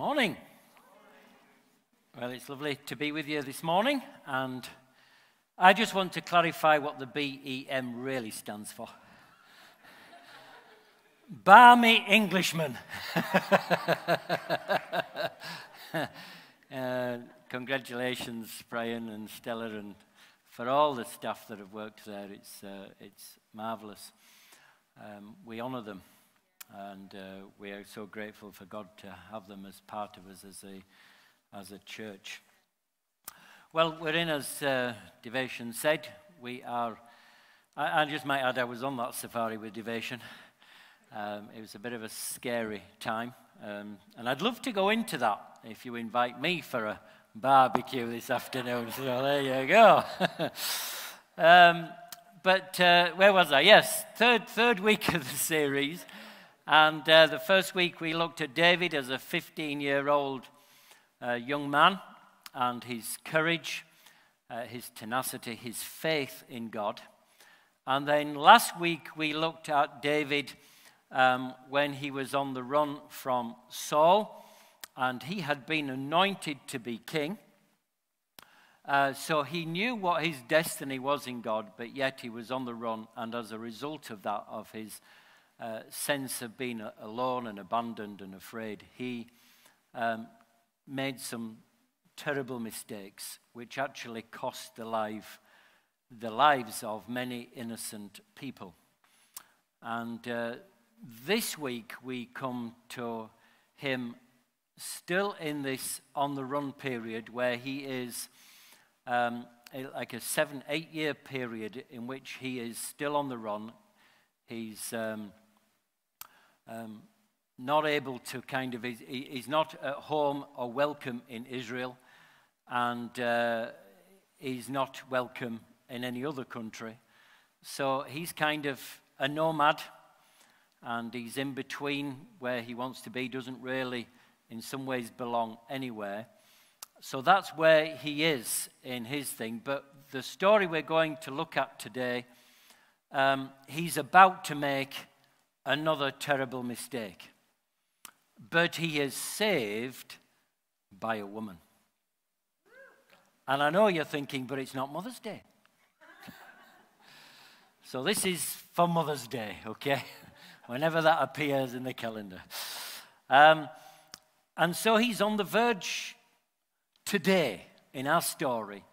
Morning. Well, it's lovely to be with you this morning, and I just want to clarify what the BEM really stands for. Barmy Englishman. uh, congratulations, Brian and Stella, and for all the staff that have worked there. It's, uh, it's marvellous. Um, we honour them. And uh, we are so grateful for God to have them as part of us as a, as a church. Well, we're in, as uh, Devotion said, we are. I, I, just might add, I was on that safari with Devotion. Um, it was a bit of a scary time. Um, and I'd love to go into that if you invite me for a barbecue this afternoon. So there you go. um, but uh, where was I? Yes, third, third week of the series. And uh, the first week we looked at David as a 15 year old uh, young man and his courage, uh, his tenacity, his faith in God. And then last week we looked at David um, when he was on the run from Saul and he had been anointed to be king. Uh, so he knew what his destiny was in God, but yet he was on the run, and as a result of that, of his uh, sense of being alone and abandoned and afraid, he um, made some terrible mistakes, which actually cost the, life, the lives of many innocent people. And uh, this week we come to him still in this on the run period where he is um, like a seven, eight year period in which he is still on the run. He's um, um, not able to kind of, he's, not at home or welcome in Israel, and uh, he's not welcome in any other country. So he's kind of a nomad, and he's in between where he wants to be, doesn't really, in some ways, belong anywhere. So that's where he is in his thing. But the story we're going to look at today, um, he's about to make another terrible mistake. But he is saved by a woman. And I know you're thinking, but it's not Mother's Day. so this is for Mother's Day, okay? Whenever that appears in the calendar. Um, and so he's on the verge today in our story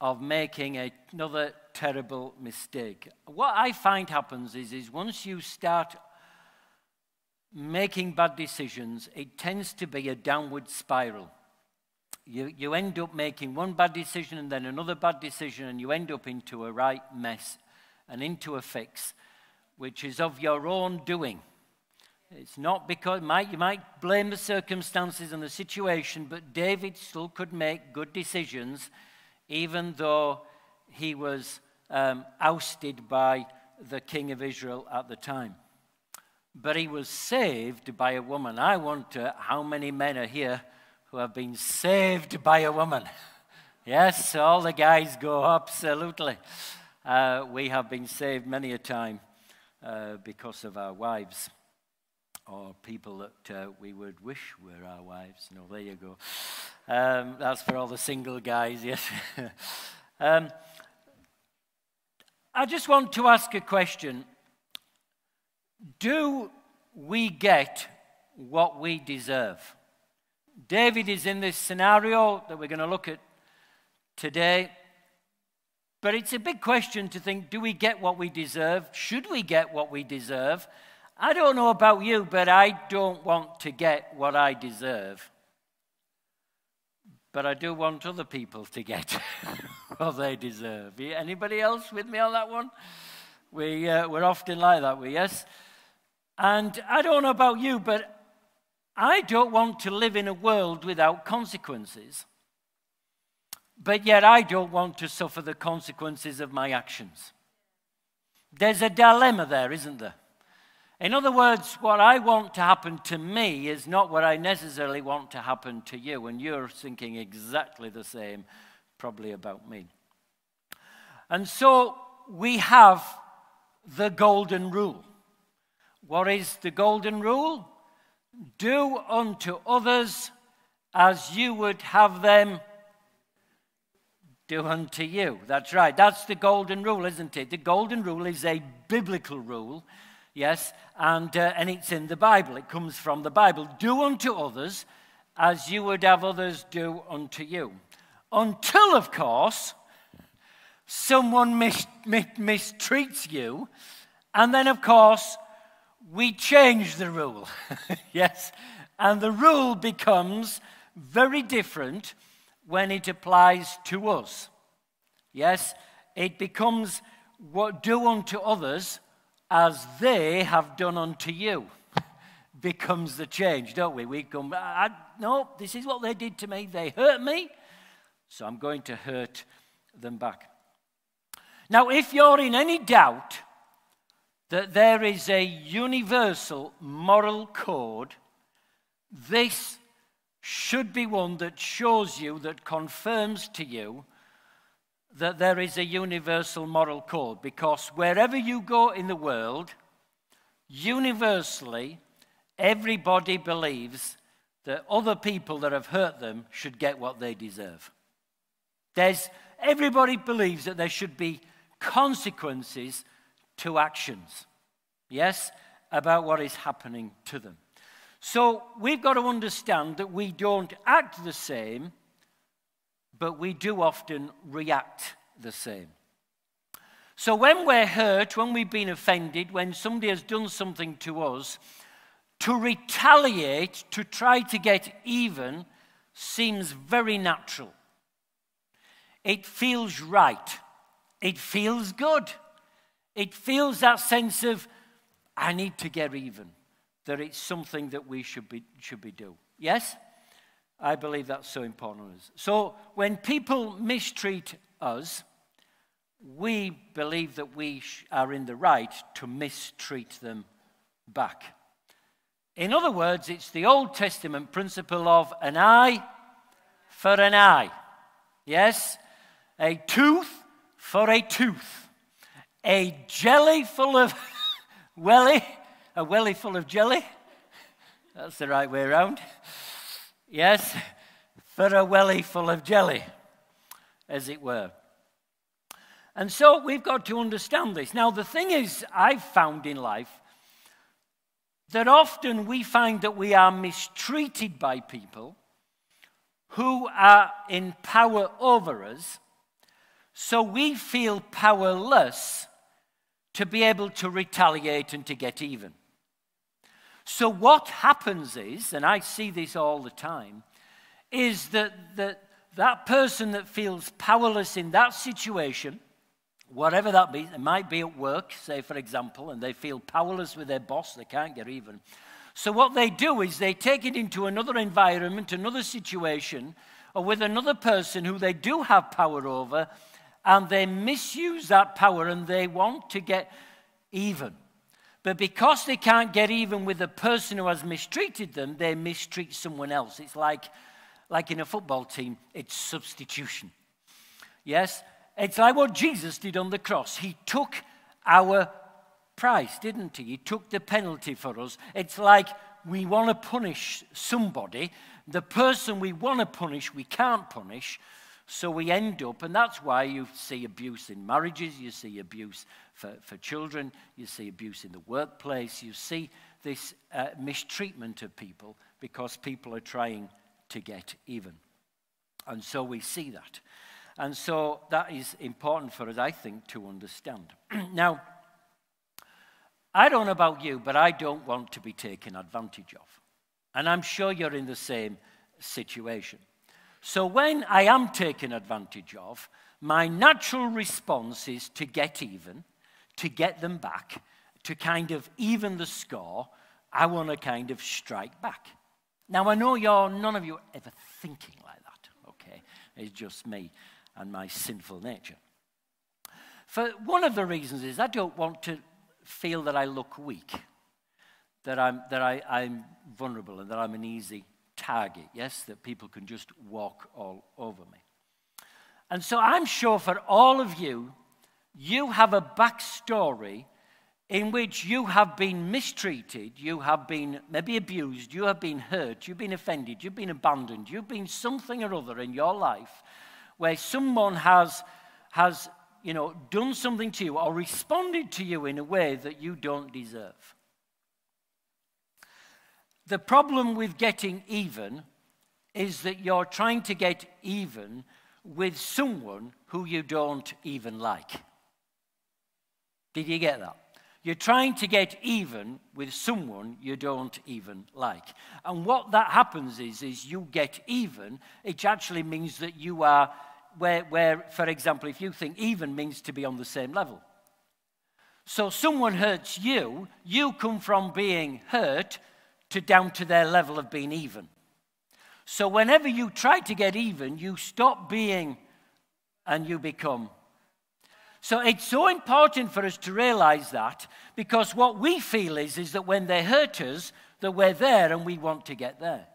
of making another terrible mistake. What I find happens is, is once you start making bad decisions, it tends to be a downward spiral. You, you end up making one bad decision and then another bad decision, and you end up into a right mess and into a fix, which is of your own doing. It's not because might, you might blame the circumstances and the situation, but David still could make good decisions even though he was um, ousted by the king of Israel at the time. But he was saved by a woman. I wonder how many men are here who have been saved by a woman. Yes, all the guys go, absolutely. Uh, we have been saved many a time uh, because of our wives or people that uh, we would wish were our wives. No, there you go. Um, that's for all the single guys, yes. um, I just want to ask a question. Do we get what we deserve? David is in this scenario that we're going to look at today. But it's a big question to think do we get what we deserve? Should we get what we deserve? I don't know about you, but I don't want to get what I deserve. But I do want other people to get what they deserve. Anybody else with me on that one? We, uh, we're often like that, we, yes? And I don't know about you, but I don't want to live in a world without consequences. But yet I don't want to suffer the consequences of my actions. There's a dilemma there, isn't there? In other words, what I want to happen to me is not what I necessarily want to happen to you, and you're thinking exactly the same, probably about me. And so we have the golden rule. What is the golden rule? do unto others as you would have them do unto you. That's right. That's the golden rule, isn't it? The golden rule is a biblical rule, yes, and, uh, and it's in the Bible. It comes from the Bible. Do unto others as you would have others do unto you. Until, of course, someone mis- mis- mistreats you, and then, of course, we change the rule. yes, and the rule becomes very different when it applies to us. Yes, it becomes what do unto others as they have done unto you. becomes the change, don't we? We come, no, this is what they did to me. They hurt me, so I'm going to hurt them back. Now, if you're in any doubt that there is a universal moral code, this should be one that shows you, that confirms to you that there is a universal moral code. Because wherever you go in the world, universally, everybody believes that other people that have hurt them should get what they deserve. There's, everybody believes that there should be consequences to actions. Yes, about what is happening to them. So we've got to understand that we don't act the same, but we do often react the same. So when we're hurt, when we've been offended, when somebody has done something to us, to retaliate, to try to get even, seems very natural. It feels right. It feels good. It feels that sense of, I need to get even that it's something that we should be, should be doing. Yes? I believe that's so important. to us. So when people mistreat us, we believe that we are in the right to mistreat them back. In other words, it's the Old Testament principle of an eye for an eye. Yes? A tooth for a tooth. A jelly full of welly a welly full of jelly. That's the right way around. Yes, for a welly full of jelly, as it were. And so we've got to understand this. Now, the thing is, I've found in life that often we find that we are mistreated by people who are in power over us, so we feel powerless to be able to retaliate and to get even. So, what happens is, and I see this all the time, is that, that that person that feels powerless in that situation, whatever that be, it might be at work, say for example, and they feel powerless with their boss, they can't get even. So, what they do is they take it into another environment, another situation, or with another person who they do have power over, and they misuse that power and they want to get even. But because they can't get even with the person who has mistreated them, they mistreat someone else. It's like, like in a football team, it's substitution. Yes? It's like what Jesus did on the cross. He took our price, didn't he? He took the penalty for us. It's like we want to punish somebody. The person we want to punish, we can't punish. So we end up, and that's why you see abuse in marriages, you see abuse for, for children, you see abuse in the workplace, you see this uh, mistreatment of people because people are trying to get even. And so we see that. And so that is important for us, I think, to understand. now, I don't know about you, but I don't want to be taken advantage of. And I'm sure you're in the same situation. So when I am taken advantage of, my natural response is to get even, to get them back, to kind of even the score. I want to kind of strike back. Now, I know you're, none of you are ever thinking like that, okay? It's just me and my sinful nature. For one of the reasons is I don't want to feel that I look weak, that I'm, that I, I'm vulnerable, and that I'm an easy target, yes, that people can just walk all over me. And so I'm sure for all of you, you have a backstory in which you have been mistreated, you have been maybe abused, you have been hurt, you've been offended, you've been abandoned, you've been something or other in your life where someone has, has you know, done something to you or responded to you in a way that you don't deserve. The problem with getting even is that you're trying to get even with someone who you don't even like. Did you get that? You're trying to get even with someone you don't even like. And what that happens is, is you get even, it actually means that you are, where, where, for example, if you think even means to be on the same level. So someone hurts you, you come from being hurt to down to their level of being even. So whenever you try to get even, you stop being and you become. So it's so important for us to realize that because what we feel is, is that when they hurt us, that we're there and we want to get there.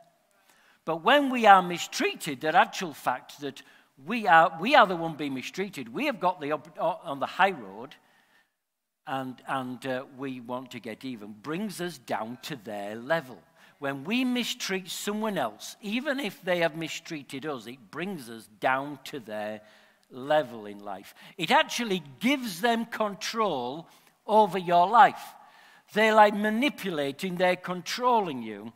But when we are mistreated, the actual fact that we are, we are the one being mistreated, we have got the on the high road and, and uh, we want to get even, brings us down to their level when we mistreat someone else, even if they have mistreated us, it brings us down to their level in life. It actually gives them control over your life. They're like manipulating, they're controlling you.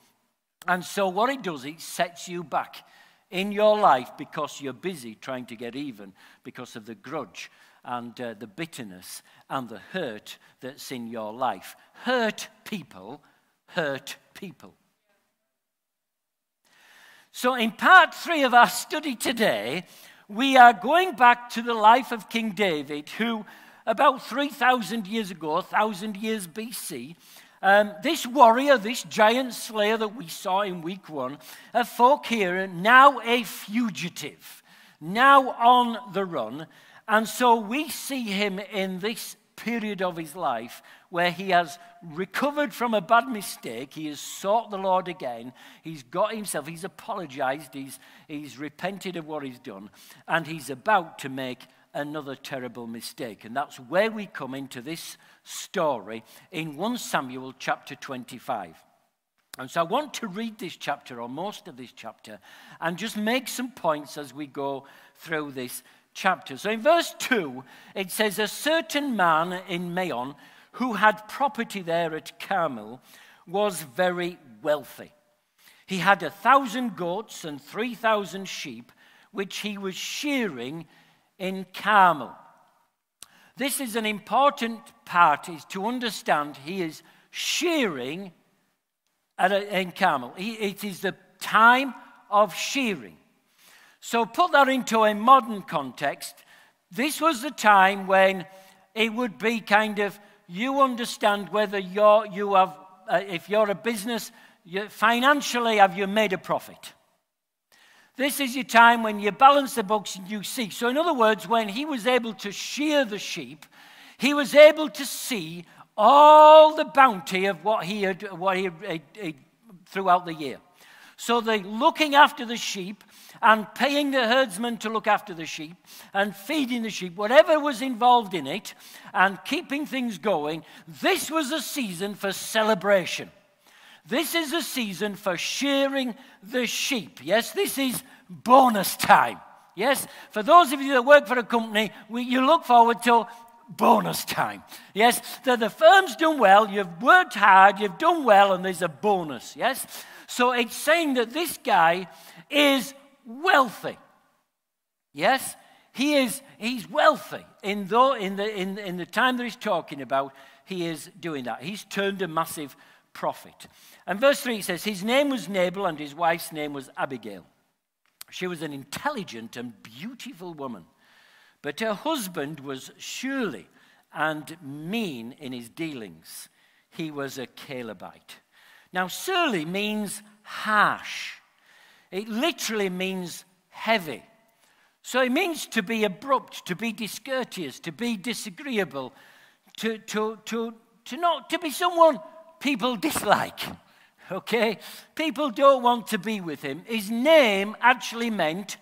And so, what it does, it sets you back in your life because you're busy trying to get even because of the grudge and uh, the bitterness and the hurt that's in your life. Hurt people hurt people. So, in part three of our study today, we are going back to the life of King David, who about 3,000 years ago, 1,000 years BC, um, this warrior, this giant slayer that we saw in week one, a folk here, now a fugitive, now on the run. And so we see him in this period of his life where he has recovered from a bad mistake. He has sought the Lord again. He's got himself, he's apologized, he's, he's repented of what he's done, and he's about to make another terrible mistake. And that's where we come into this story in 1 Samuel chapter 25. And so I want to read this chapter, or most of this chapter, and just make some points as we go through this chapter. So in verse 2, it says, A certain man in Maon who had property there at Carmel was very wealthy. He had a thousand goats and three thousand sheep, which he was shearing in Carmel. This is an important part, is to understand he is shearing a, in Carmel. He, it is the time of shearing. So put that into a modern context. This was the time when it would be kind of you understand whether you're, you have, uh, if you're a business, you, financially, have you made a profit? This is your time when you balance the books and you see. So, in other words, when he was able to shear the sheep, he was able to see all the bounty of what he had, what he had, had throughout the year. So, the looking after the sheep and paying the herdsman to look after the sheep and feeding the sheep, whatever was involved in it, and keeping things going, this was a season for celebration. This is a season for shearing the sheep. Yes, this is bonus time. Yes, for those of you that work for a company, we, you look forward to bonus time. Yes, that the firm's done well, you've worked hard, you've done well, and there's a bonus. Yes, so it's saying that this guy is wealthy. Yes, he is, he's wealthy. In, in, the, in, in the time that he's talking about, he is doing that. He's turned a massive profit. And verse 3 says, His name was Nabal and his wife's name was Abigail. She was an intelligent and beautiful woman, but her husband was surely and mean in his dealings. He was a Calebite. Now, surly means harsh. It literally means heavy. So it means to be abrupt, to be discourteous, to be disagreeable, to, to, to, to not to be someone people dislike. Okay? People don't want to be with him. His name actually meant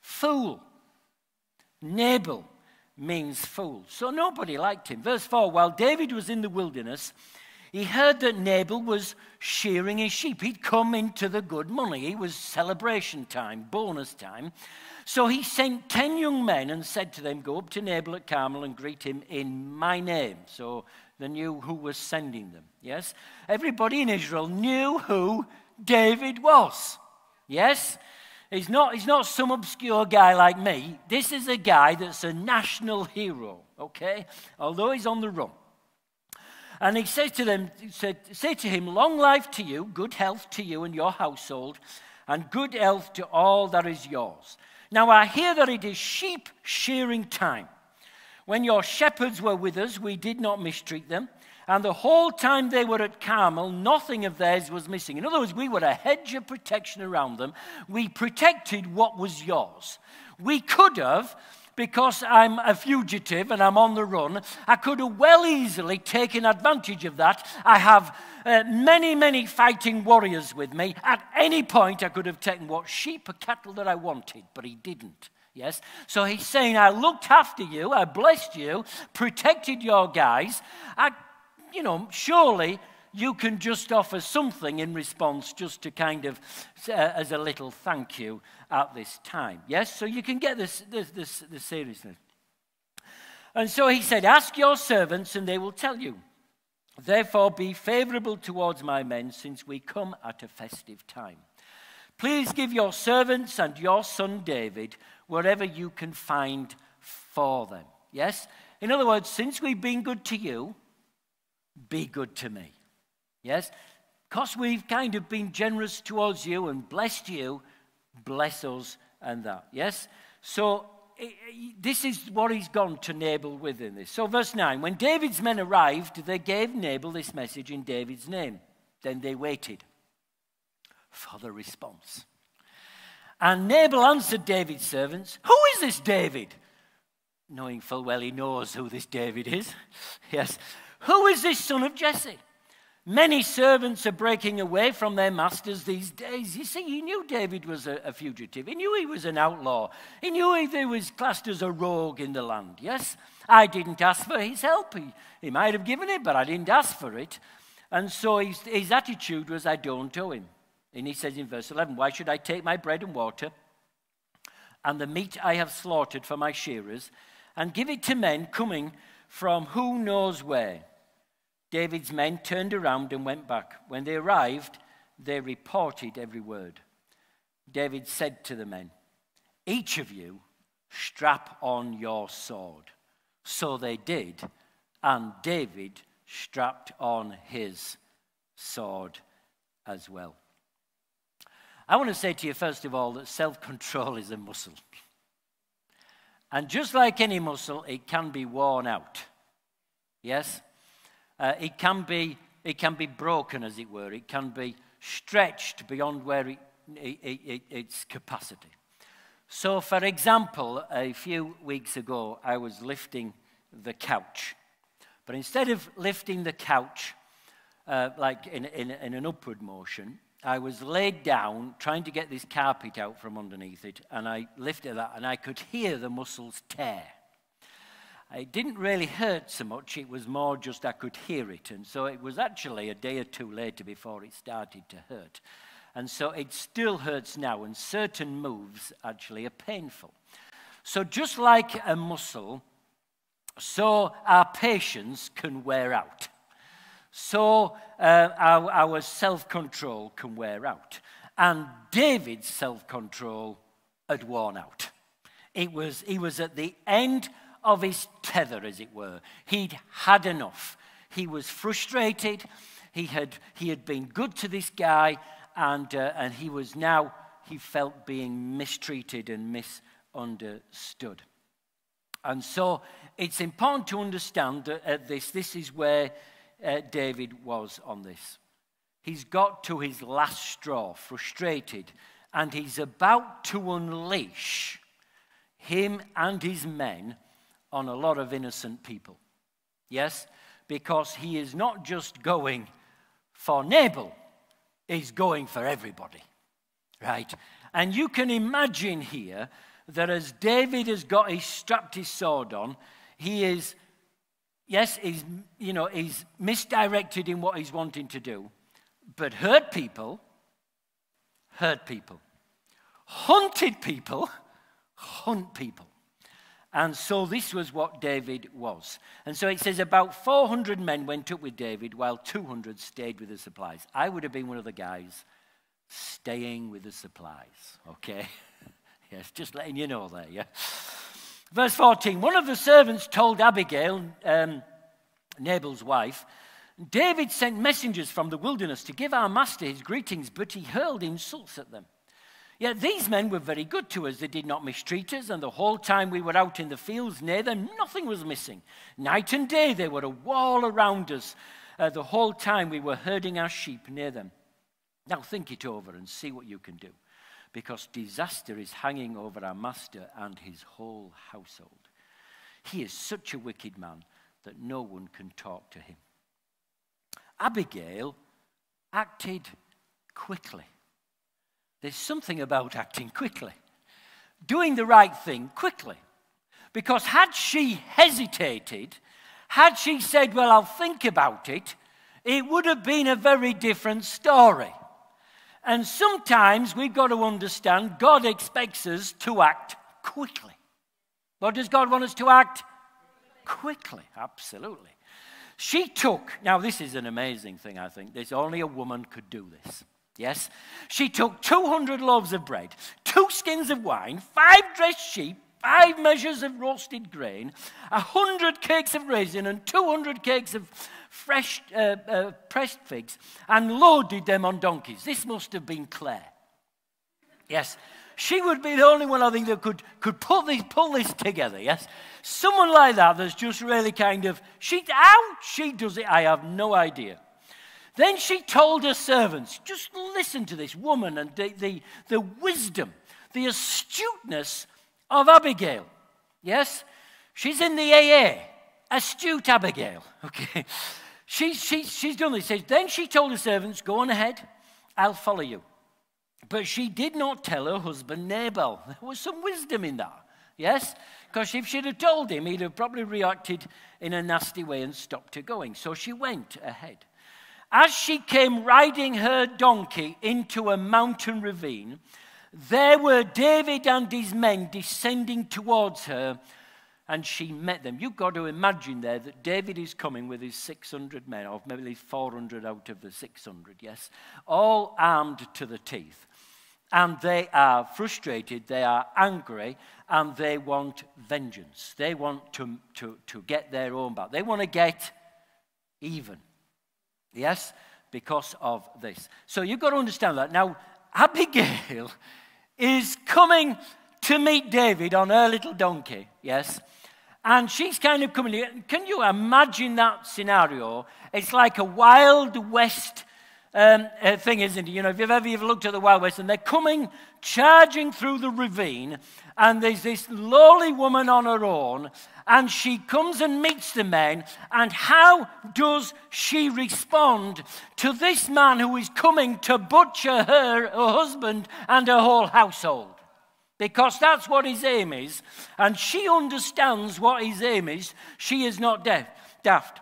fool. Nabal means fool. So nobody liked him. Verse 4 While David was in the wilderness, he heard that Nabal was shearing his sheep. He'd come into the good money. It was celebration time, bonus time. So he sent 10 young men and said to them, Go up to Nabal at Carmel and greet him in my name. So they knew who was sending them. Yes? Everybody in Israel knew who David was. Yes? He's not, he's not some obscure guy like me. This is a guy that's a national hero, okay? Although he's on the run. And he says to them, said, Say to him, Long life to you, good health to you and your household, and good health to all that is yours. Now I hear that it is sheep shearing time. When your shepherds were with us, we did not mistreat them. And the whole time they were at Carmel, nothing of theirs was missing. In other words, we were a hedge of protection around them. We protected what was yours. We could have, because I'm a fugitive and I'm on the run, I could have well easily taken advantage of that. I have uh, many, many fighting warriors with me. At any point, I could have taken what sheep or cattle that I wanted, but he didn't. Yes? So he's saying, I looked after you, I blessed you, protected your guys. I you know, surely you can just offer something in response just to kind of uh, as a little thank you at this time. Yes? So you can get this, this, this, this seriousness. And so he said, Ask your servants, and they will tell you. Therefore, be favorable towards my men, since we come at a festive time. Please give your servants and your son David wherever you can find for them. Yes? In other words, since we've been good to you, be good to me. Yes? Because we've kind of been generous towards you and blessed you, bless us and that. Yes? So this is what he's gone to Nabal with in this. So, verse 9 When David's men arrived, they gave Nabal this message in David's name. Then they waited for the response. And Nabal answered David's servants, Who is this David? Knowing full well he knows who this David is. yes. Who is this son of Jesse? Many servants are breaking away from their masters these days. You see, he knew David was a, a fugitive. He knew he was an outlaw. He knew he, was classed as a rogue in the land. Yes, I didn't ask for his help. He, he might have given it, but I didn't ask for it. And so his, his attitude was, I don't owe him. And he says in verse 11, Why should I take my bread and water and the meat I have slaughtered for my shearers and give it to men coming from who knows where? David's men turned around and went back. When they arrived, they reported every word. David said to the men, Each of you strap on your sword. So they did, and David strapped on his sword as well. I want to say to you, first of all, that self control is a muscle. And just like any muscle, it can be worn out. Yes? Uh, it, can be, it can be broken, as it were. It can be stretched beyond where it, it, it, its capacity. So, for example, a few weeks ago, I was lifting the couch. But instead of lifting the couch uh, like in, in, in an upward motion, I was laid down trying to get this carpet out from underneath it, and I lifted that, and I could hear the muscles tear. It didn't really hurt so much, it was more just I could hear it. And so it was actually a day or two later before it started to hurt. And so it still hurts now, and certain moves actually are painful. So, just like a muscle, so our patience can wear out. So uh, our, our self control can wear out. And David's self control had worn out. It was, he was at the end of his tether, as it were. He'd had enough. He was frustrated. He had, he had been good to this guy, and, uh, and he was now, he felt being mistreated and misunderstood. And so it's important to understand that at this, this is where uh, David was on this. He's got to his last straw, frustrated, and he's about to unleash him and his men on a lot of innocent people. Yes? Because he is not just going for Nabal, he's going for everybody. Right? And you can imagine here that as David has got he strapped his sword on, he is, yes, he's, you know, he's misdirected in what he's wanting to do, but hurt people, hurt people. Hunted people, hunt people. And so this was what David was. And so it says about 400 men went up with David while 200 stayed with the supplies. I would have been one of the guys staying with the supplies, okay? yes, just letting you know there, yeah? Verse 14 One of the servants told Abigail, um, Nabal's wife, David sent messengers from the wilderness to give our master his greetings, but he hurled insults at them. Yet these men were very good to us. They did not mistreat us, and the whole time we were out in the fields near them, nothing was missing. Night and day, they were a wall around us. Uh, the whole time we were herding our sheep near them. Now think it over and see what you can do, because disaster is hanging over our master and his whole household. He is such a wicked man that no one can talk to him. Abigail acted quickly. There's something about acting quickly, doing the right thing quickly. Because had she hesitated, had she said, Well, I'll think about it, it would have been a very different story. And sometimes we've got to understand God expects us to act quickly. What does God want us to act? Quickly, absolutely. She took, now this is an amazing thing, I think. There's only a woman could do this. Yes? She took 200 loaves of bread, two skins of wine, five dressed sheep, five measures of roasted grain, a hundred cakes of raisin, and 200 cakes of fresh uh, uh, pressed figs, and loaded them on donkeys. This must have been Claire. Yes. She would be the only one, I think, that could, could pull, this, pull this together, yes? Someone like that that's just really kind of, she, how she does it, I have no idea. Then she told her servants, just listen to this woman and the, the, the wisdom, the astuteness of Abigail. Yes? She's in the AA. Astute Abigail. Okay. She, she, she's done this. Says, then she told her servants, Go on ahead, I'll follow you. But she did not tell her husband Nabal. There was some wisdom in that. Yes? Because if she'd have told him, he'd have probably reacted in a nasty way and stopped her going. So she went ahead. As she came riding her donkey into a mountain ravine, there were David and his men descending towards her, and she met them. You've got to imagine there that David is coming with his 600 men, or maybe 400 out of the 600, yes, all armed to the teeth. And they are frustrated, they are angry, and they want vengeance. They want to, to, to get their own back. They want to get even. Yes? Because of this. So you've got to understand that. Now, Abigail is coming to meet David on her little donkey. Yes? And she's kind of coming. Can you imagine that scenario? It's like a Wild West um, uh, thing, isn't it? You know, if you've ever you've looked at the Wild West and they're coming charging through the ravine, and there's this lowly woman on her own, and she comes and meets the men. And how does she respond to this man who is coming to butcher her, her husband, and her whole household? Because that's what his aim is. And she understands what his aim is. She is not deaf, daft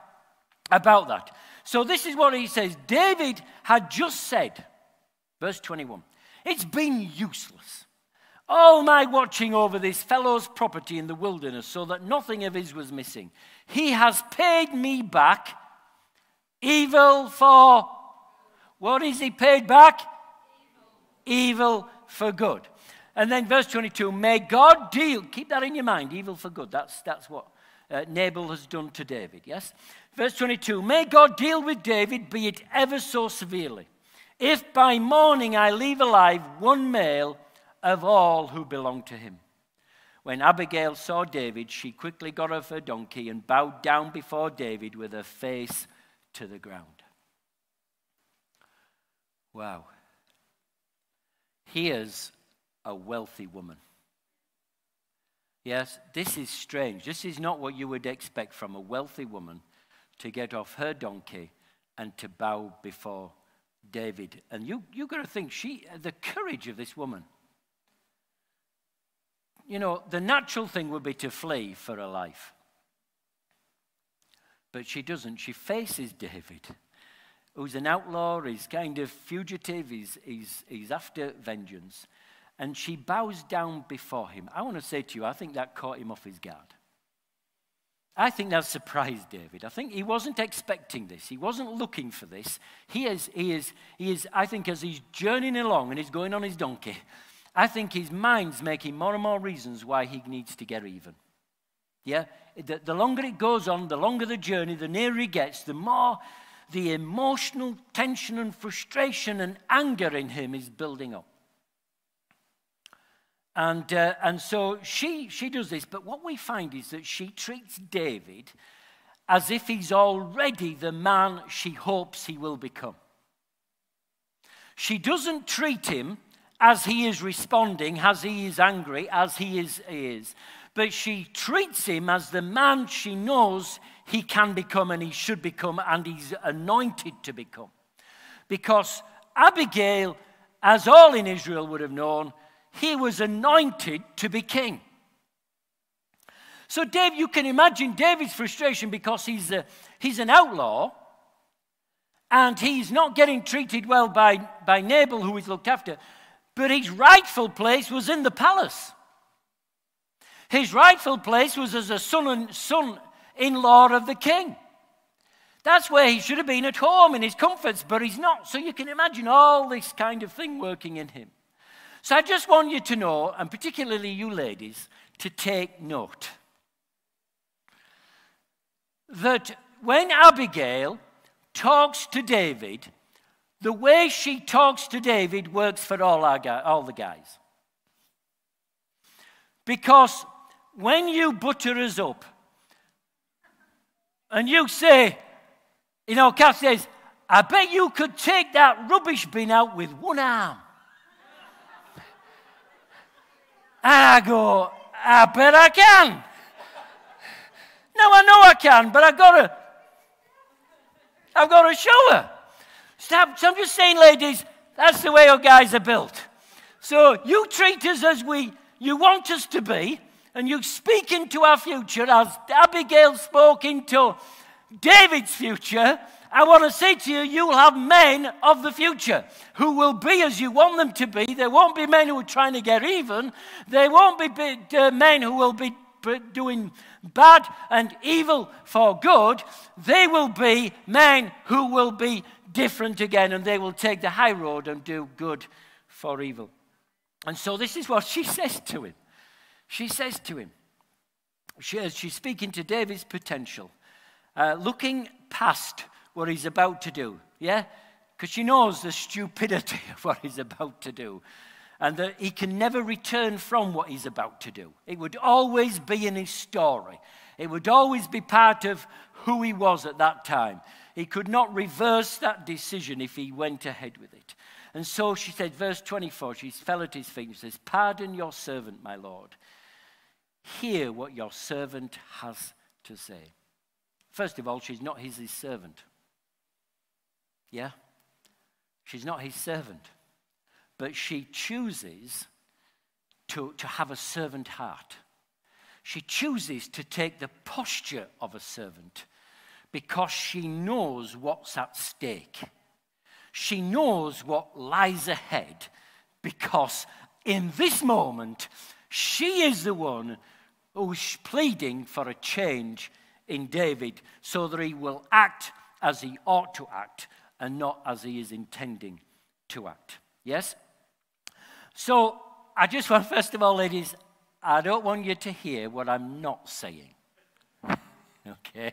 about that. So this is what he says David had just said, verse 21 It's been useless. All my watching over this fellow's property in the wilderness so that nothing of his was missing. He has paid me back evil for what is he paid back? Evil, evil for good. And then verse 22 May God deal, keep that in your mind, evil for good. That's, that's what uh, Nabal has done to David, yes? Verse 22 May God deal with David, be it ever so severely, if by morning I leave alive one male of all who belong to him. When Abigail saw David, she quickly got off her donkey and bowed down before David with her face to the ground. Wow. Here's a wealthy woman. Yes, this is strange. This is not what you would expect from a wealthy woman to get off her donkey and to bow before David. And you, you've got to think, she, the courage of this woman. you know, the natural thing would be to flee for her life. But she doesn't. She faces David, who's an outlaw, he's kind of fugitive, he's, he's, he's after vengeance. And she bows down before him. I want to say to you, I think that caught him off his guard. I think that surprised David. I think he wasn't expecting this. He wasn't looking for this. He is, he is, he is, I think, as he's journeying along and he's going on his donkey, I think his mind's making more and more reasons why he needs to get even. Yeah? The, the longer it goes on, the longer the journey, the nearer he gets, the more the emotional tension and frustration and anger in him is building up. And, uh, and so she, she does this, but what we find is that she treats David as if he's already the man she hopes he will become. She doesn't treat him as he is responding, as he is angry, as he is, he is. But she treats him as the man she knows he can become and he should become and he's anointed to become. Because Abigail, as all in Israel would have known, he was anointed to be king. So, Dave, you can imagine David's frustration because he's, a, he's an outlaw and he's not getting treated well by, by Nabal, who he's looked after. But his rightful place was in the palace. His rightful place was as a son, and, son in law of the king. That's where he should have been at home in his comforts, but he's not. So you can imagine all this kind of thing working in him. So I just want you to know, and particularly you ladies, to take note that when Abigail talks to David, the way she talks to David works for all, our, all the guys. Because when you butter us up and you say, you know, Kath says, I bet you could take that rubbish bin out with one arm. And I go, I ah, bet I can. No, I know I can, but I've got to, I've got to show her. Stop. So I'm just saying, ladies, that's the way our guys are built. So you treat us as we, you want us to be, and you speak into our future as Abigail spoke into David's future, I want to say to you, you'll have men of the future who will be as you want them to be. There won't be men who are trying to get even. There won't be uh, men who will be doing bad and evil for good. They will be men who will be different again and they will take the high road and do good for evil. And so this is what she says to him. She says to him, she, she's speaking to David's potential, uh, looking past what he's about to do. Yeah? Because she knows the stupidity of what he's about to do. And that he can never return from what he's about to do. It would always be in his story, it would always be part of who he was at that time. He could not reverse that decision if he went ahead with it. And so she said, verse 24, she fell at his feet and says, Pardon your servant, my Lord. Hear what your servant has to say. First of all, she's not his, his servant. Yeah? She's not his servant. But she chooses to, to have a servant heart. She chooses to take the posture of a servant because she knows what's at stake. She knows what lies ahead because in this moment, she is the one who's pleading for a change in David so that he will act as he ought to act and not as he is intending to act. Yes? So, I just want, first of all, ladies, I don't want you to hear what I'm not saying. okay?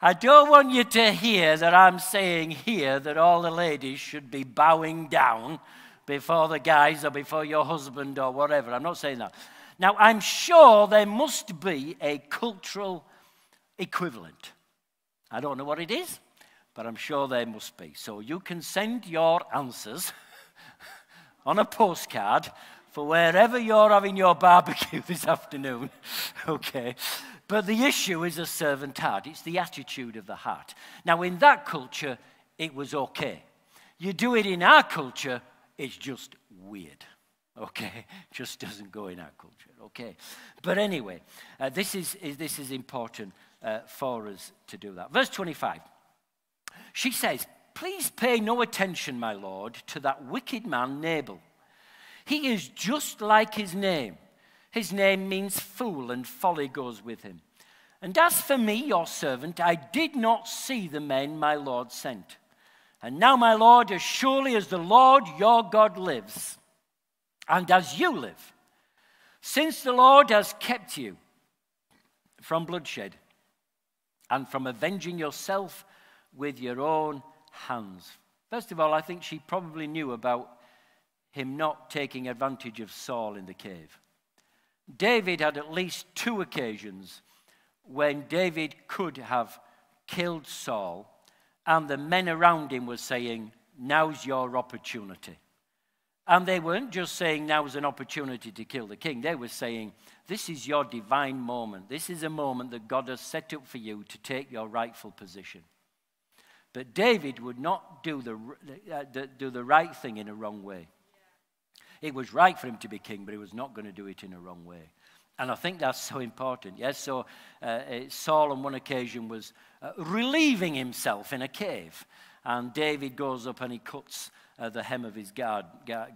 I don't want you to hear that I'm saying here that all the ladies should be bowing down before the guys or before your husband or whatever. I'm not saying that. Now, I'm sure there must be a cultural equivalent. I don't know what it is but I'm sure there must be. So you can send your answers on a postcard for wherever you're having your barbecue this afternoon. okay. But the issue is a servant heart, it's the attitude of the heart. Now, in that culture, it was okay. You do it in our culture, it's just weird. Okay, just doesn't go in our culture. Okay, but anyway, uh, this is, is, this is important uh, for us to do that. Verse 25. She says, Please pay no attention, my lord, to that wicked man Nabal. He is just like his name. His name means fool, and folly goes with him. And as for me, your servant, I did not see the men my Lord sent. And now, my Lord, as surely as the Lord your God lives, and as you live, since the Lord has kept you from bloodshed and from avenging yourself with your own hands. First of all, I think she probably knew about him not taking advantage of Saul in the cave. David had at least two occasions when David could have killed Saul, and the men around him were saying, Now's your opportunity. And they weren't just saying, Now's an opportunity to kill the king. They were saying, This is your divine moment. This is a moment that God has set up for you to take your rightful position. But David would not do the, uh, do the right thing in a wrong way. It was right for him to be king, but he was not going to do it in a wrong way. And I think that's so important. Yes, so uh, Saul on one occasion was uh, relieving himself in a cave. And David goes up and he cuts uh, the hem of his gar-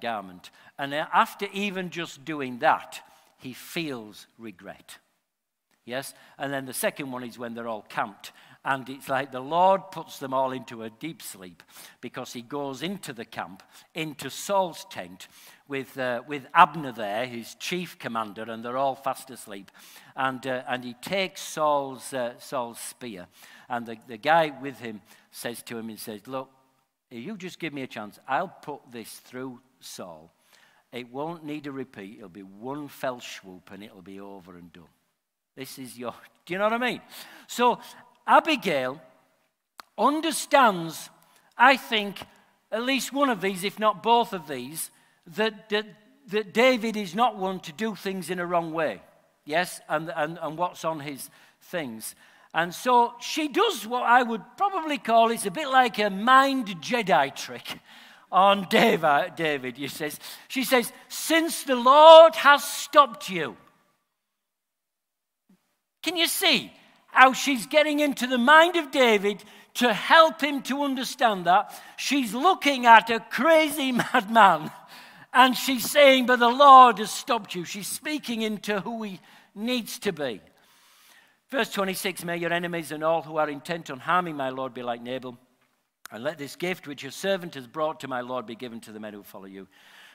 garment. And after even just doing that, he feels regret. Yes? And then the second one is when they're all camped and it's like the Lord puts them all into a deep sleep because he goes into the camp, into Saul's tent, with, uh, with Abner there, his chief commander, and they're all fast asleep. And, uh, and he takes Saul's, uh, Saul's spear. And the, the guy with him says to him, he says, Look, you just give me a chance, I'll put this through Saul. It won't need a repeat. It'll be one fell swoop and it'll be over and done. This is your, do you know what I mean? So Abigail understands, I think, at least one of these, if not both of these, that, that, that David is not one to do things in a wrong way. Yes, and, and, and what's on his things. And so she does what I would probably call it's a bit like a mind Jedi trick on David. She says, she says, since the Lord has stopped you. Can you see? How she's getting into the mind of David to help him to understand that. She's looking at a crazy madman and she's saying, But the Lord has stopped you. She's speaking into who he needs to be. Verse 26 May your enemies and all who are intent on harming my Lord be like Nabal. And let this gift which your servant has brought to my Lord be given to the men who follow you.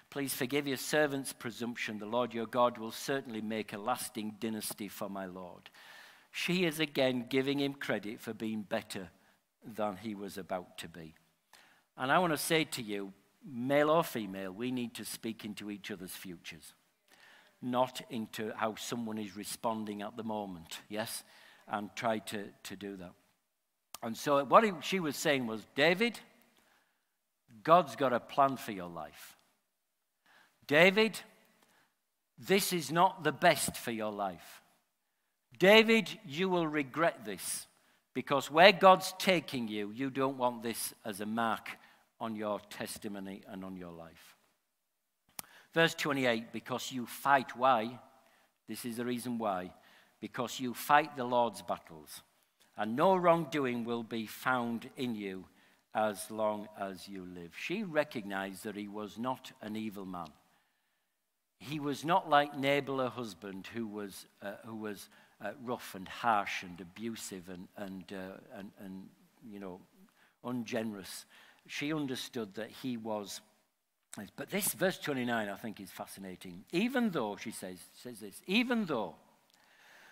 Please forgive your servant's presumption. The Lord your God will certainly make a lasting dynasty for my Lord she is again giving him credit for being better than he was about to be. And I want to say to you, male or female, we need to speak into each other's futures, not into how someone is responding at the moment, yes? And try to, to do that. And so what he, she was saying was, David, God's got a plan for your life. David, this is not the best for your life. David, you will regret this because where God's taking you, you don't want this as a mark on your testimony and on your life. Verse 28 because you fight. Why? This is the reason why. Because you fight the Lord's battles, and no wrongdoing will be found in you as long as you live. She recognized that he was not an evil man. He was not like Nabal, her husband, who was, uh, who was uh, rough and harsh and abusive and, and, uh, and, and, you know, ungenerous. She understood that he was. But this verse 29, I think, is fascinating. Even though, she says, says this, even though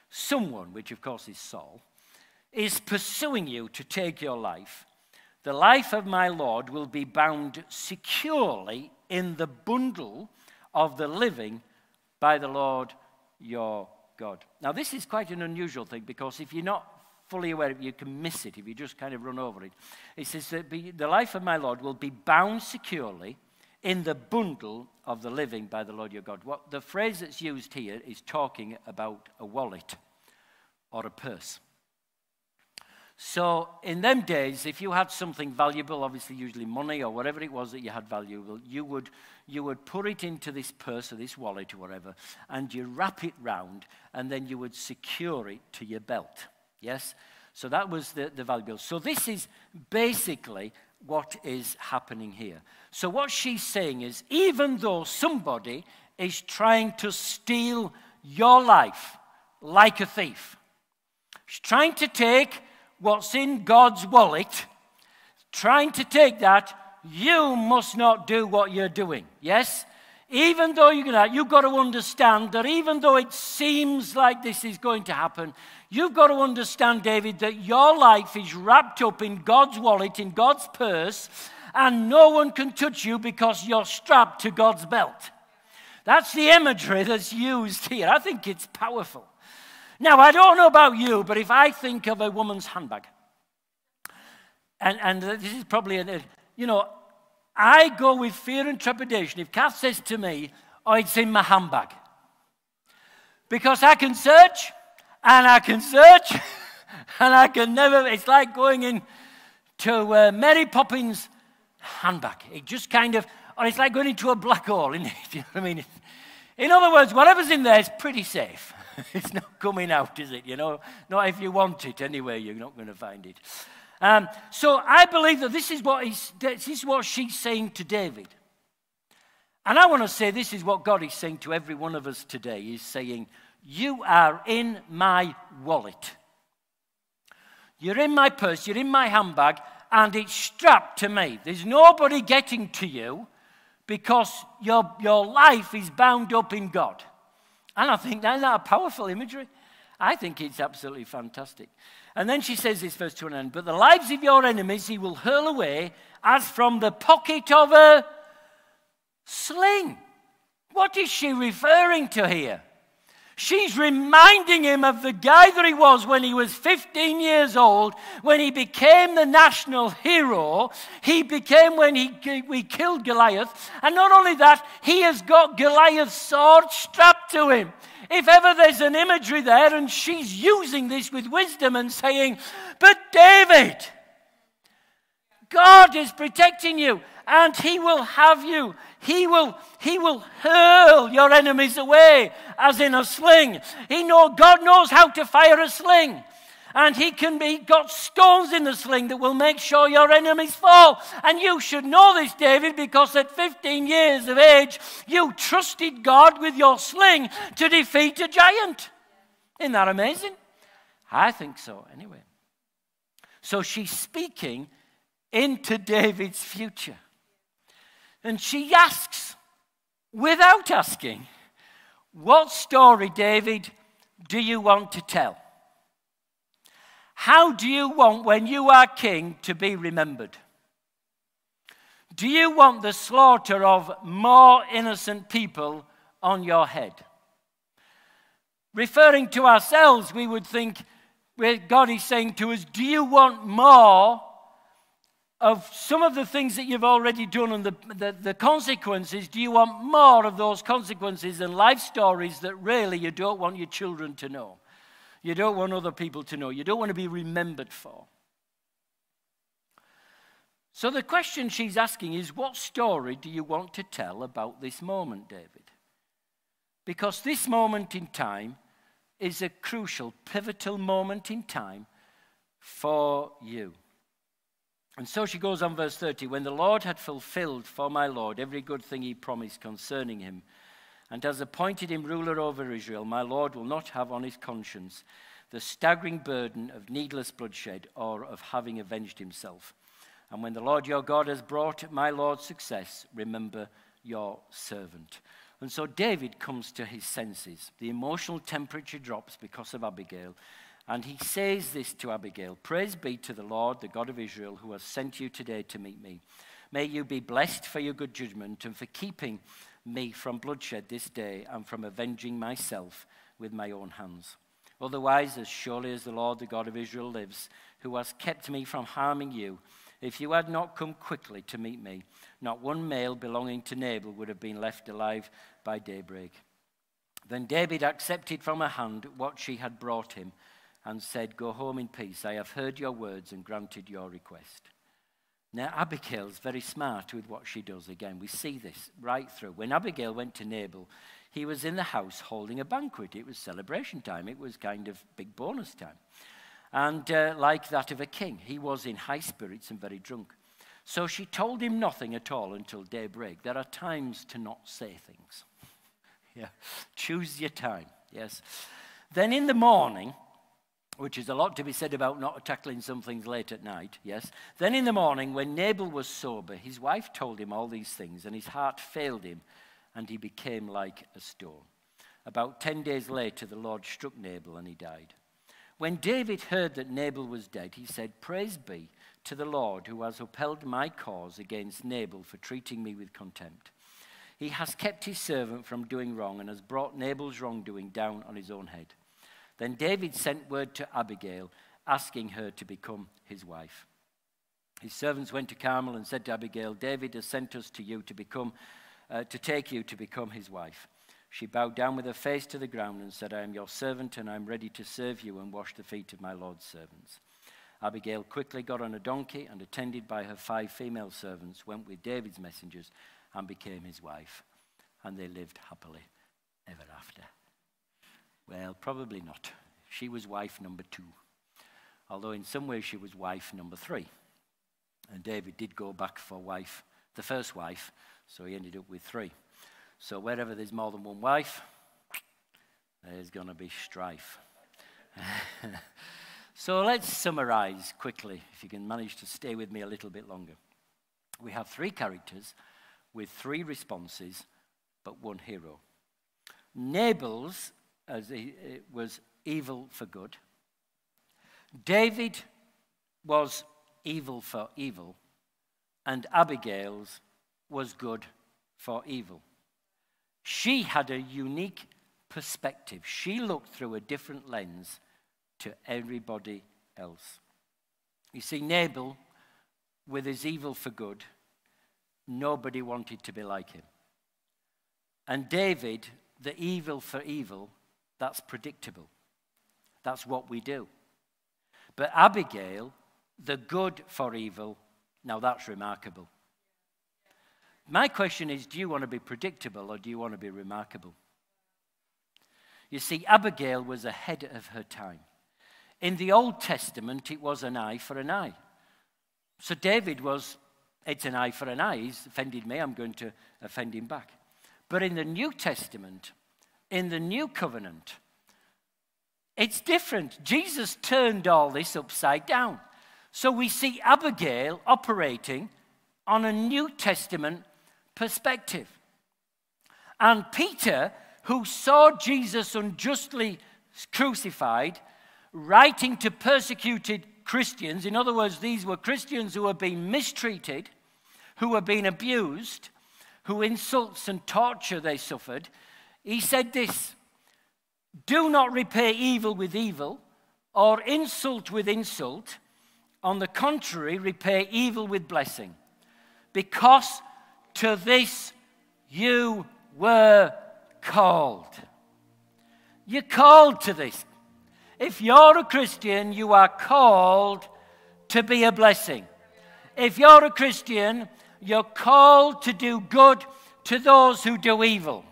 someone, which of course is Saul, is pursuing you to take your life, the life of my Lord will be bound securely in the bundle of the living by the Lord your God. Now, this is quite an unusual thing because if you're not fully aware of it, you can miss it if you just kind of run over it. It says that the life of my Lord will be bound securely in the bundle of the living by the Lord your God. What the phrase that's used here is talking about a wallet or a purse. So, in them days, if you had something valuable, obviously usually money or whatever it was that you had valuable, you would, you would put it into this purse or this wallet or whatever, and you wrap it round, and then you would secure it to your belt. Yes? So that was the, the valuable. So this is basically what is happening here. So what she's saying is even though somebody is trying to steal your life like a thief, she's trying to take what's in God's wallet, trying to take that, you must not do what you're doing. Yes? Even though you're gonna, you've got to understand that even though it seems like this is going to happen, you've got to understand, David, that your life is wrapped up in God's wallet, in God's purse, and no one can touch you because you're strapped to God's belt. That's the imagery that's used here. I think it's powerful. Now, I don't know about you, but if I think of a woman's handbag, and, and this is probably, a, you know, I go with fear and trepidation if Kath says to me, oh, it's in my handbag. Because I can search, and I can search, and I can never, it's like going in to uh, Mary Poppins' handbag. It just kind of, or it's like going into a black hole, isn't it? you know what I mean? In other words, whatever's in there is pretty safe. it's not coming out, is it? You know, not if you want it anyway, you're not going to find it. Um, so I believe that this is, what he's, this is what she's saying to David. And I want to say this is what God is saying to every one of us today. He's saying, You are in my wallet. You're in my purse, you're in my handbag, and it's strapped to me. There's nobody getting to you because your, your life is bound up in God. And I think that's a powerful imagery. I think it's absolutely fantastic. And then she says this, verse 29 But the lives of your enemies he will hurl away as from the pocket of a sling. What is she referring to here? She's reminding him of the guy that he was when he was 15 years old, when he became the national hero. He became when he, we killed Goliath. And not only that, he has got Goliath's sword strapped to him. If ever there's an imagery there, and she's using this with wisdom and saying, But David, God is protecting you and he will have you. He will, he will hurl your enemies away as in a sling. He know, God knows how to fire a sling. And he can be got stones in the sling that will make sure your enemies fall. And you should know this, David, because at 15 years of age, you trusted God with your sling to defeat a giant. Isn't that amazing? I think so, anyway. So she's speaking into David's future. And she asks, without asking, What story, David, do you want to tell? How do you want, when you are king, to be remembered? Do you want the slaughter of more innocent people on your head? Referring to ourselves, we would think God is saying to us, Do you want more of some of the things that you've already done and the, the, the, consequences, do you want more of those consequences and life stories that really you don't want your children to know? You don't want other people to know. You don't want to be remembered for. So the question she's asking is what story do you want to tell about this moment, David? Because this moment in time is a crucial, pivotal moment in time for you. And so she goes on, verse 30 When the Lord had fulfilled for my Lord every good thing he promised concerning him, and has appointed him ruler over Israel, my Lord will not have on his conscience the staggering burden of needless bloodshed or of having avenged himself. And when the Lord your God has brought my Lord success, remember your servant. And so David comes to his senses. The emotional temperature drops because of Abigail. And he says this to Abigail Praise be to the Lord, the God of Israel, who has sent you today to meet me. May you be blessed for your good judgment and for keeping me from bloodshed this day and from avenging myself with my own hands. Otherwise, as surely as the Lord, the God of Israel, lives, who has kept me from harming you, if you had not come quickly to meet me, not one male belonging to Nabal would have been left alive by daybreak. Then David accepted from her hand what she had brought him and said, Go home in peace. I have heard your words and granted your request. Now, Abigail's very smart with what she does. Again, we see this right through. When Abigail went to Nabal, he was in the house holding a banquet. It was celebration time, it was kind of big bonus time. And uh, like that of a king, he was in high spirits and very drunk. So she told him nothing at all until daybreak. There are times to not say things. yeah. Choose your time. Yes. Then in the morning, which is a lot to be said about not tackling some things late at night, yes. Then in the morning, when Nabal was sober, his wife told him all these things, and his heart failed him, and he became like a stone. About ten days later, the Lord struck Nabal, and he died. When David heard that Nabal was dead, he said, Praise be to the Lord who has upheld my cause against Nabal for treating me with contempt. He has kept his servant from doing wrong and has brought Nabal's wrongdoing down on his own head. Then David sent word to Abigail, asking her to become his wife. His servants went to Carmel and said to Abigail, David has sent us to you to become, uh, to take you to become his wife. She bowed down with her face to the ground and said, I am your servant, and I am ready to serve you and wash the feet of my Lord's servants. Abigail quickly got on a donkey and, attended by her five female servants, went with David's messengers and became his wife. And they lived happily ever after. Well, probably not. She was wife number two, although in some ways she was wife number three. And David did go back for wife, the first wife, so he ended up with three. So wherever there's more than one wife, there's going to be strife. so let's summarize quickly, if you can manage to stay with me a little bit longer. We have three characters with three responses, but one hero. Nabal's as he, was evil for good. David was evil for evil, and Abigail's was good for evil. She had a unique perspective. She looked through a different lens to everybody else. You see, Nabal, with his evil for good, nobody wanted to be like him. And David, the evil for evil, that's predictable. That's what we do. But Abigail, the good for evil, now that's remarkable. My question is do you want to be predictable or do you want to be remarkable? You see, Abigail was ahead of her time. In the Old Testament, it was an eye for an eye. So David was, it's an eye for an eye. He's offended me, I'm going to offend him back. But in the New Testament, in the new covenant, it's different. Jesus turned all this upside down. So we see Abigail operating on a New Testament perspective. And Peter, who saw Jesus unjustly crucified, writing to persecuted Christians, in other words, these were Christians who were being mistreated, who were being abused, who insults and torture they suffered, he said this Do not repay evil with evil or insult with insult. On the contrary, repay evil with blessing, because to this you were called. You're called to this. If you're a Christian, you are called to be a blessing. If you're a Christian, you're called to do good to those who do evil.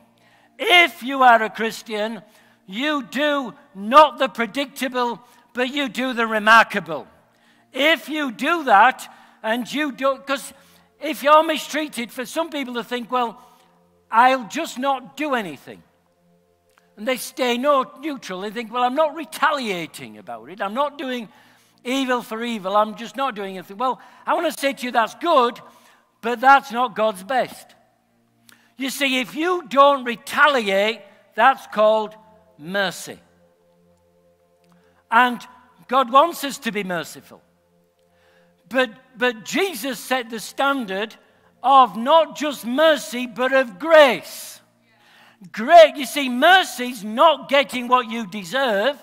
If you are a Christian, you do not the predictable, but you do the remarkable. If you do that, and you do, because if you're mistreated, for some people to think, well, I'll just not do anything. And they stay neutral. They think, well, I'm not retaliating about it. I'm not doing evil for evil. I'm just not doing anything. Well, I want to say to you that's good, but that's not God's best. You see, if you don't retaliate, that's called mercy. And God wants us to be merciful. But, but Jesus set the standard of not just mercy, but of grace. Great, you see, mercy is not getting what you deserve,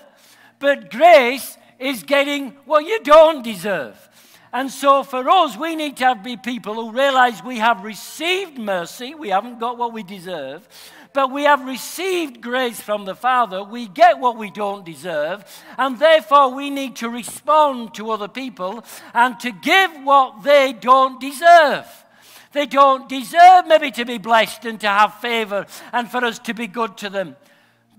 but grace is getting what you don't deserve. And so for us, we need to be people who realize we have received mercy. We haven't got what we deserve. but we have received grace from the Father. We get what we don't deserve, and therefore we need to respond to other people and to give what they don't deserve. They don't deserve maybe to be blessed and to have favor and for us to be good to them.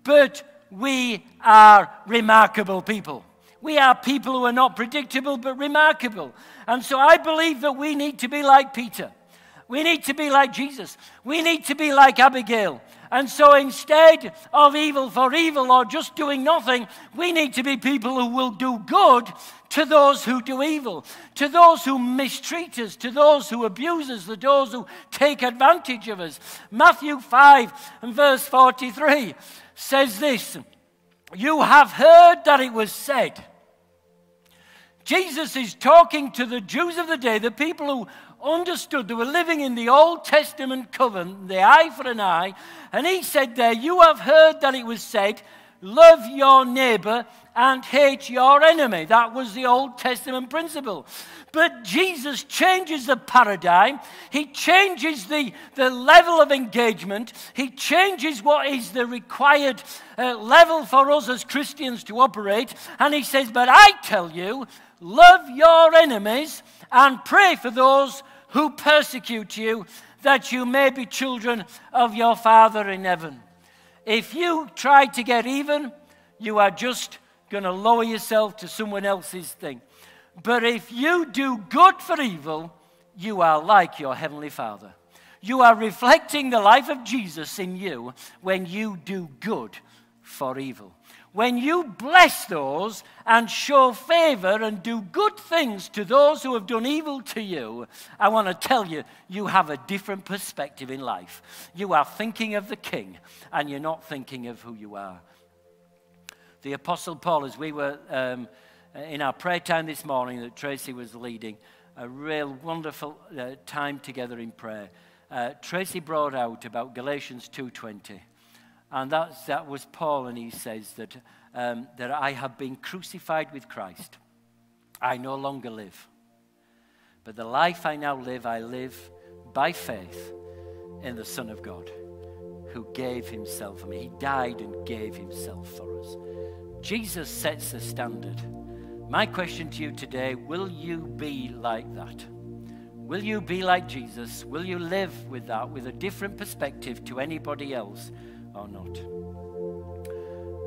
But we are remarkable people. We are people who are not predictable but remarkable. And so I believe that we need to be like Peter. We need to be like Jesus. We need to be like Abigail. And so instead of evil for evil or just doing nothing, we need to be people who will do good to those who do evil, to those who mistreat us, to those who abuse us, to those who take advantage of us. Matthew 5 and verse 43 says this You have heard that it was said. Jesus is talking to the Jews of the day, the people who understood they were living in the Old Testament covenant, the eye for an eye. And he said there, You have heard that it was said, Love your neighbor and hate your enemy. That was the Old Testament principle. But Jesus changes the paradigm. He changes the, the level of engagement. He changes what is the required uh, level for us as Christians to operate. And he says, But I tell you, love your enemies and pray for those who persecute you, that you may be children of your Father in heaven. If you try to get even, you are just going to lower yourself to someone else's thing. But if you do good for evil, you are like your Heavenly Father. You are reflecting the life of Jesus in you when you do good for evil when you bless those and show favor and do good things to those who have done evil to you, I want to tell you, you have a different perspective in life. You are thinking of the King and you're not thinking of who you are. The Apostle Paul, as we were um, in our prayer time this morning that Tracy was leading, a real wonderful uh, time together in prayer. Uh, Tracy brought out about Galatians 2:20. And that's, that was Paul, and he says that, um, that I have been crucified with Christ. I no longer live. But the life I now live, I live by faith in the Son of God who gave himself for me. He died and gave himself for us. Jesus sets the standard. My question to you today will you be like that? Will you be like Jesus? Will you live with that, with a different perspective to anybody else? Or not.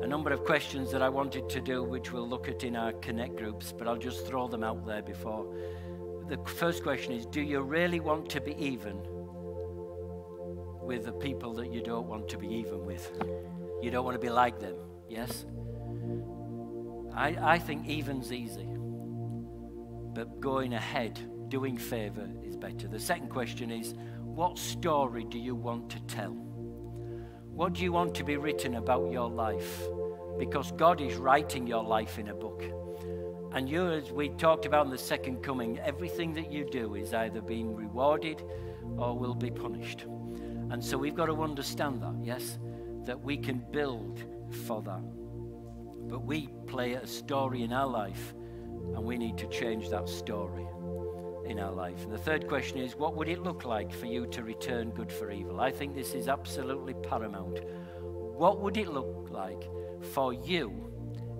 A number of questions that I wanted to do, which we'll look at in our connect groups, but I'll just throw them out there before. The first question is Do you really want to be even with the people that you don't want to be even with? You don't want to be like them, yes? I, I think even's easy, but going ahead, doing favor is better. The second question is What story do you want to tell? What do you want to be written about your life? Because God is writing your life in a book. And you, as we talked about in the second coming, everything that you do is either being rewarded or will be punished. And so we've got to understand that, yes? That we can build for that. But we play a story in our life, and we need to change that story in our life. And the third question is what would it look like for you to return good for evil? I think this is absolutely paramount. What would it look like for you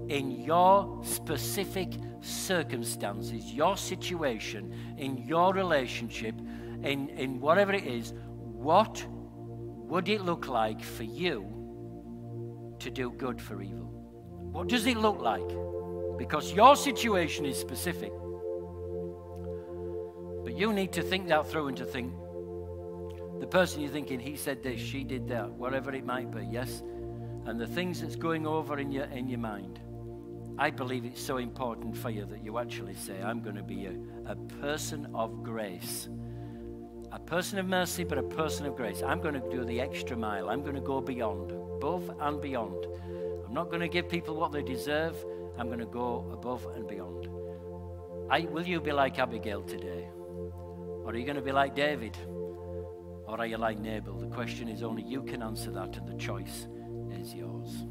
in your specific circumstances, your situation, in your relationship, in, in whatever it is? What would it look like for you to do good for evil? What does it look like? Because your situation is specific. But you need to think that through and to think the person you're thinking, he said this, she did that, whatever it might be, yes? And the things that's going over in your, in your mind. I believe it's so important for you that you actually say, I'm going to be a, a person of grace. A person of mercy, but a person of grace. I'm going to do the extra mile. I'm going to go beyond, above and beyond. I'm not going to give people what they deserve. I'm going to go above and beyond. I, will you be like Abigail today? Or are you going to be like David? Or are you like Nabal? The question is only you can answer that, and the choice is yours.